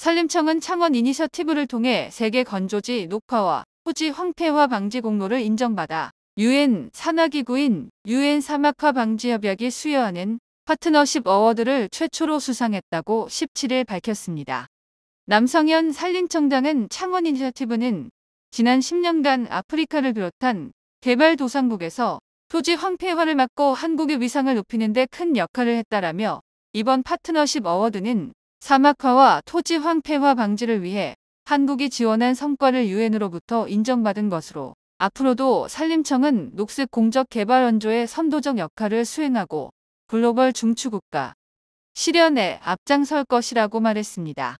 산림청은 창원 이니셔티브를 통해 세계 건조지 녹화와 토지 황폐화 방지 공로를 인정받아 유엔 산하기구인 유엔 사막화 방지 협약이 수여하는 파트너십 어워드를 최초로 수상했다고 17일 밝혔습니다. 남성현 산림청장은 창원 이니셔티브는 지난 10년간 아프리카를 비롯한 개발도상국에서 토지 황폐화를 막고 한국의 위상을 높이는 데 큰 역할을 했다라며 이번 파트너십 어워드는 사막화와 토지 황폐화 방지를 위해 한국이 지원한 성과를 유엔으로부터 인정받은 것으로 앞으로도 산림청은 녹색 공적 개발 원조의 선도적 역할을 수행하고 글로벌 중추국가 실현에 앞장설 것이라고 말했습니다.